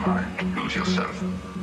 heart. Lose yourself.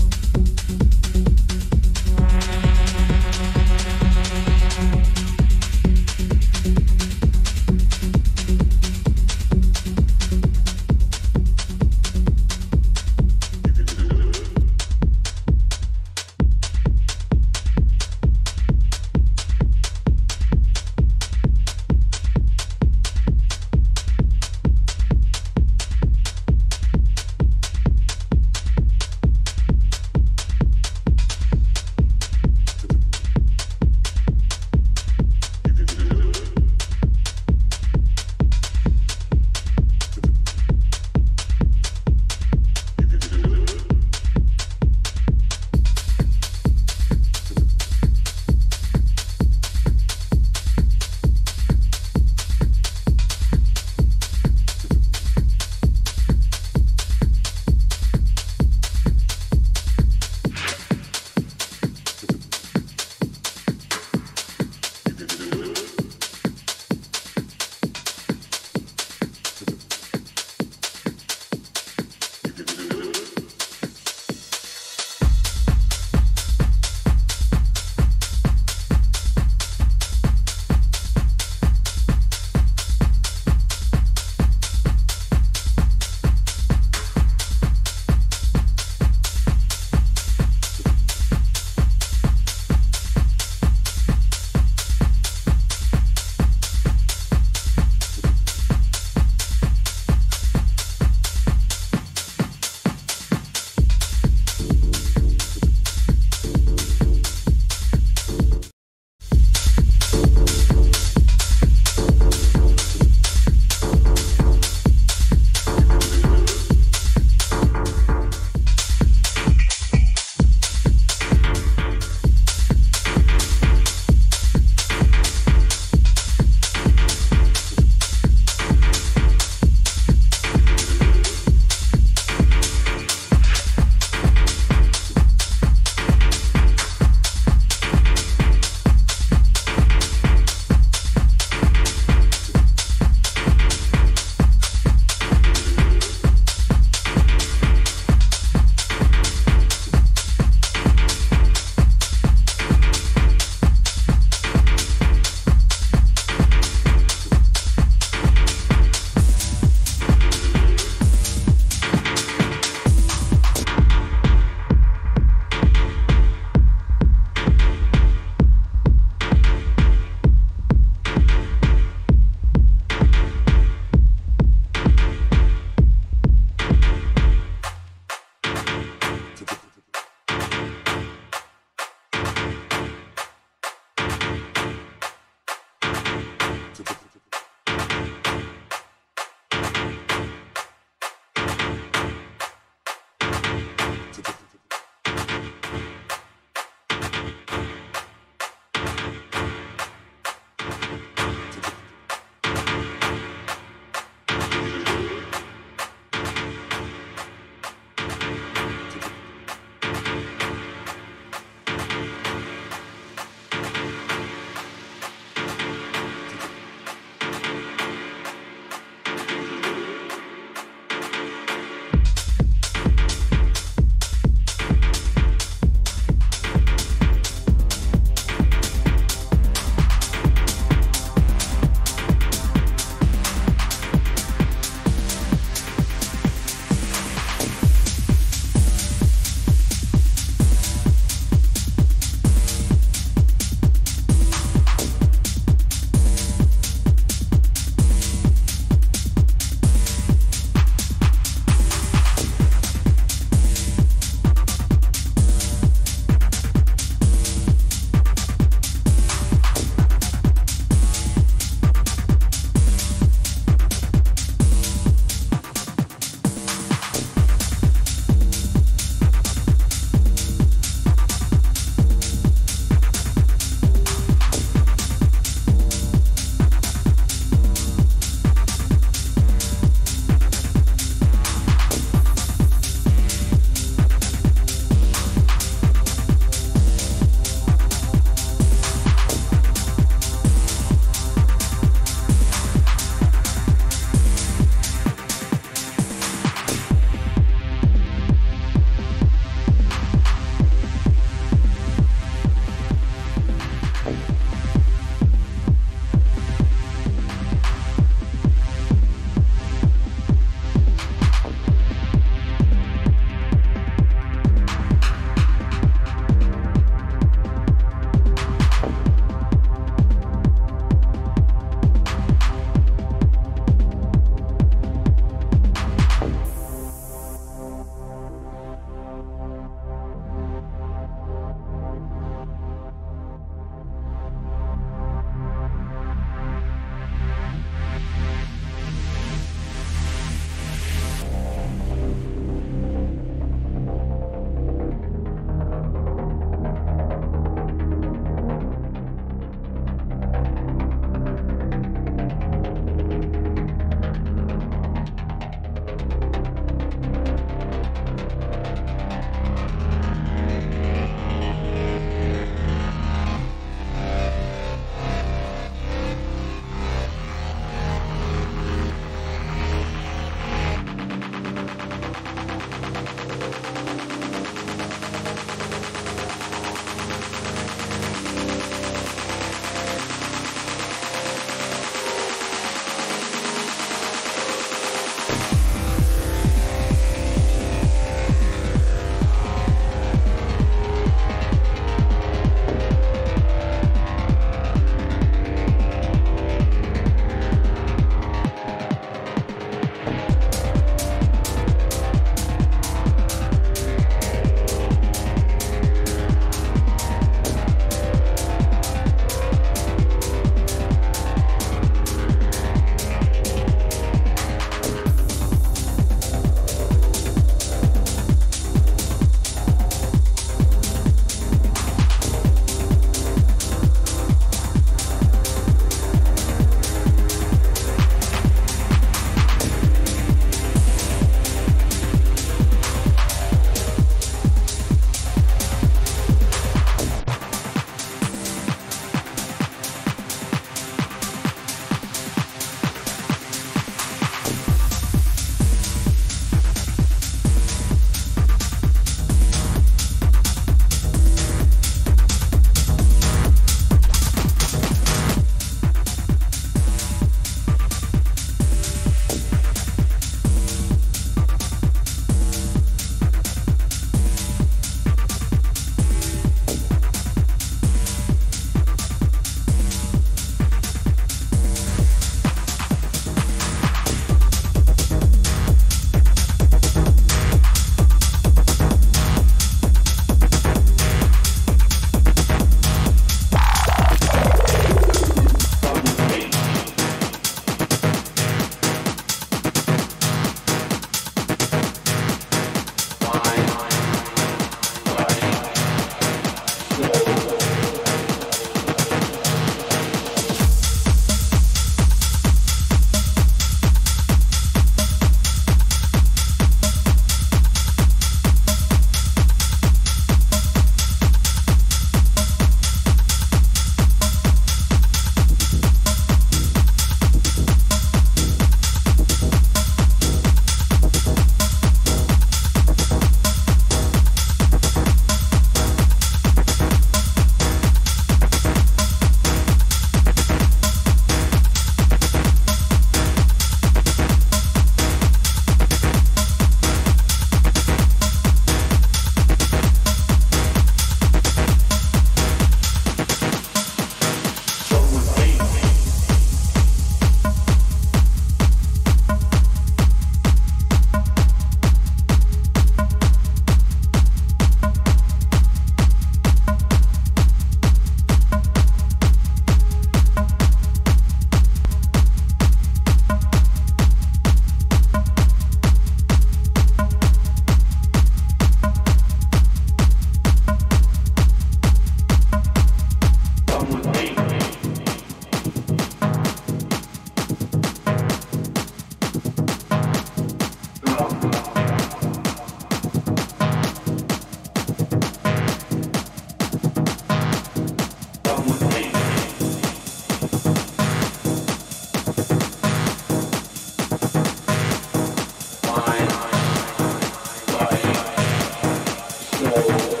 soul.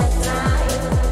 that